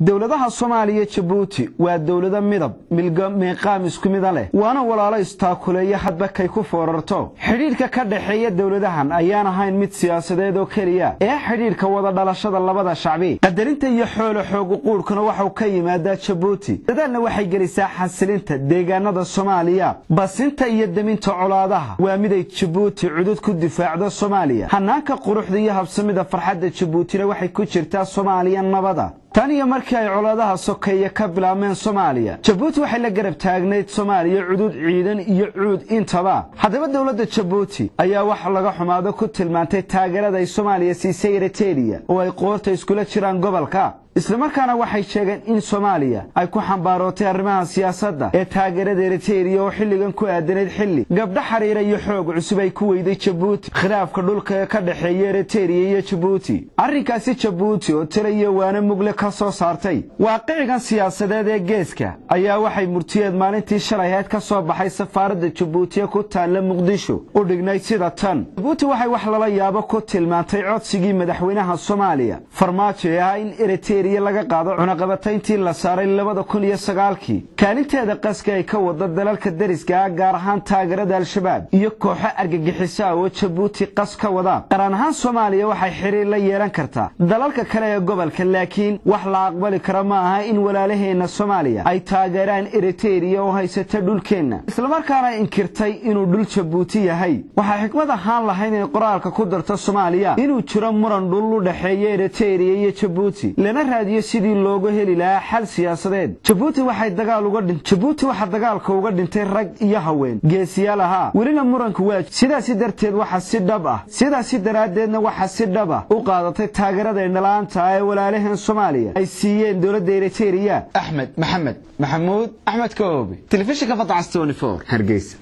dowladaha soomaaliya jabuuti waa dowlado midab milga meeqaam isku mida leh waana walaalo istaakuleeya hadba kay ku foorarto. Xidhiidhka ka dhexeeya dowladahan ayaan ahayn mid siyaasadeed oo keliya ee xidhiidhka wada dhalashada labada shacbi. Qadarinta iyo xoolo xoogu quudhkuna waxau ka yimaadaa jabuuti dadaalna waxay gelisaa xasilinta deegaanada soomaaliya basinta iyo deminta colaadaha. Waa miday jabuuti cudud ku difaacdo soomaaliya. Hanaanka quruxda iyo habsamida farxadda jabuutina waxay ku jirtaa soomaaliya nabada tan iyo markii ay colaadaha sokeeye ka bilaabmeen soomaaliya jabuuti waxay la garab taagnayd soomaaliya cudud ciidan iyo cuud intaba. Haddaba dowladda jabuuti ayaa wax laga xumaado ku tilmaantay taageerada ay soomaaliya siisay eriteliya oo ay qoorta iskula jiraan gobolka islamarkaana waxay sheegeen in soomaaliya ay ku xambaarootay arrimaha siyaasadda ee taageerada eriteliya oo xilligan ku aadanayd xilli. Gabdho xariira iyo xoog cusub ay ku weyday jabuuti khilaafka dhulka ee ka dhexeeya eriteliya iyo jabuuti arrinkaasi jabuuti oo tala iyo waana mugle ka soo saartay. Waaqicigan siyaasadeed ee geeska ayaa waxay murtiyeed maalintii shalayheed ka soo baxay safaaradda jabuuti ee ku taalla muqdisho. U dhignayd sida tan. Jabuuti waxay wax lala yaabo ku tilmaantay codsigii madaxweynaha soomaaliya. Farmaajo ee ahaa in eriteliya laga qaado cunaqabatayntii la saaray labada kun iyo sagaalkii. Kaalinteeda qaska ay ka wada dalalka deriska ah gaar ahaan taageerada al-shabaab iyo kooxo argagixiso ah oo jabuuti qas ka wada. Qaran ahaan soomaaliya waxay xiriir la yeelan kartaa. Dalalka kale ee gobolka laakiin wax la aqbali kara ma aha in walaalaheenna soomaaliya ay taageeraan eriteliya oo haysata dhulkeenna. Islamarkaana inkirtay inuu dhul jabuuti yahay. Waxaa xikmad ahaan lahayd inay qoraalka ku darto soomaaliya inuu jiro muran dhul u dhexeeya eriteliya iyo jabuuti raadiyo sidii loogu heli lahaa xal siyaasadeed. Jabuuti waxay dagaal uga dhin jabuuti waxaa dagaalka uga dhintay rag iyo haween. Geesiyaal ahaa. Welina muranku waa sidaasi darteed waxa si dhab ah. Sidaasi daraaddeedna waxa si dhab ah u qaadatay taageerada indhala-aanta ah ee walaalaheen soomaaliya. Ay siiyeen dowladda eriteliya axmed maxamed maxamuud axmed koobi. Telefishinka fadcas hargeysa